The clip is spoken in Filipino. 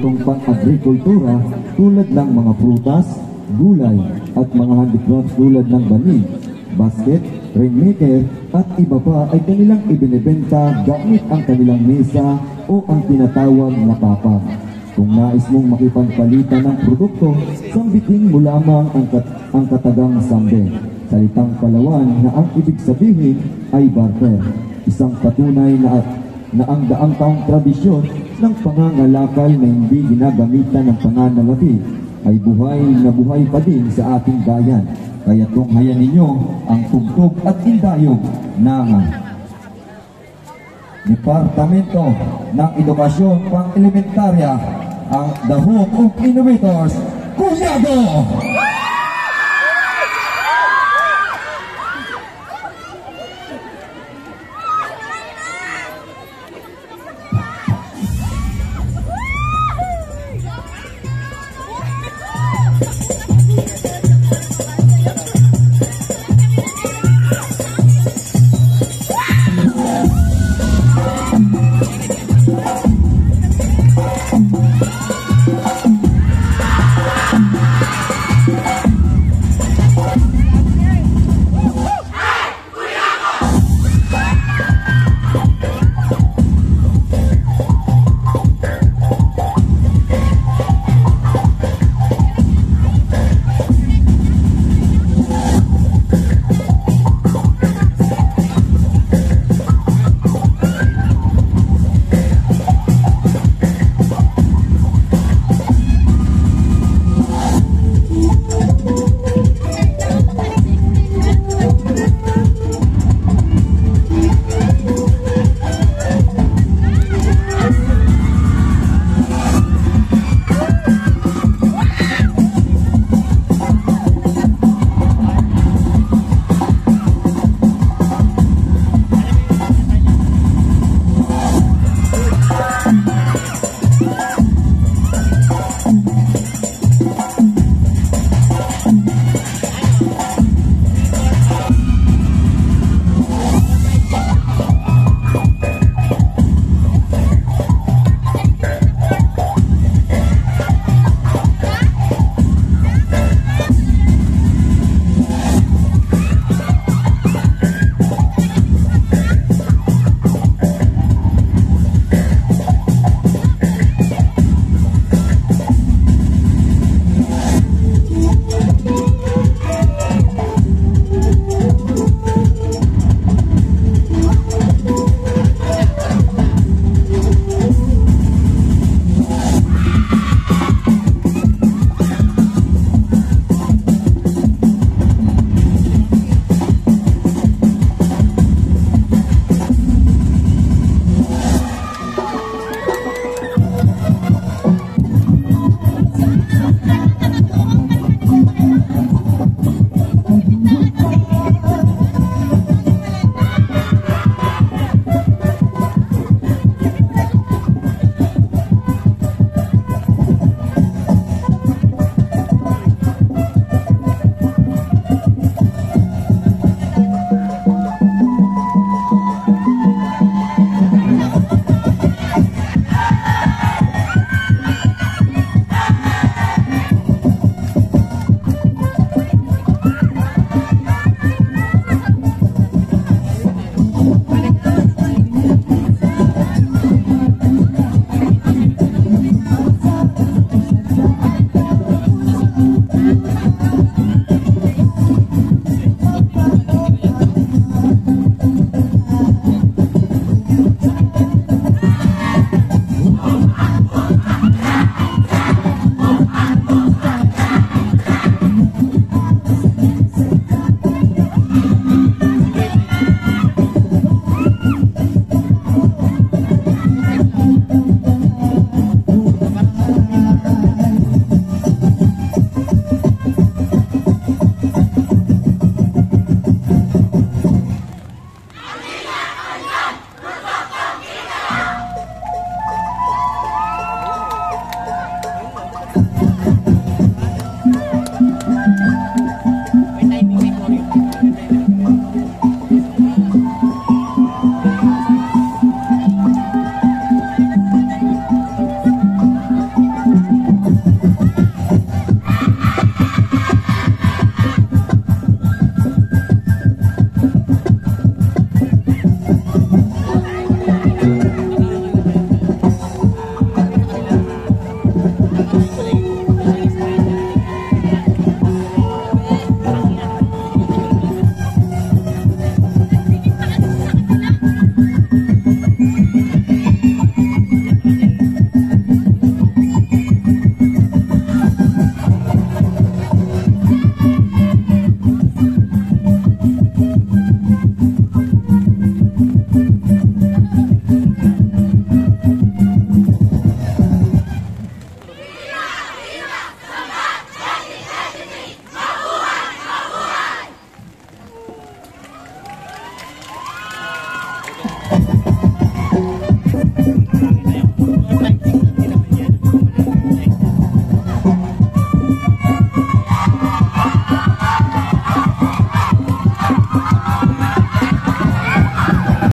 produktong pang-agrikultura tulad ng mga prutas, gulay at mga handicrafts tulad ng banig, basket, rainmaker at iba pa ay kanilang ibinebenta gamit ang kanilang mesa o ang tinatawag na papa. Kung nais mong makipagpalitan ng produkto, sambitin mo lamang ang, kat ang katagang sambe. Salitang Palawan na ang ibig sabihin ay barter. Isang patunay na, na ang daang taong tradisyon ng pangangalakal na hindi ginagamitan ng panganalapi ay buhay na buhay pa din sa ating bayan. Kaya tunghayan ninyo ang tugtog at indayog ng Departamento ng Edukasyon Pang-Elementarya ang The Home of Innovators, Kunyado!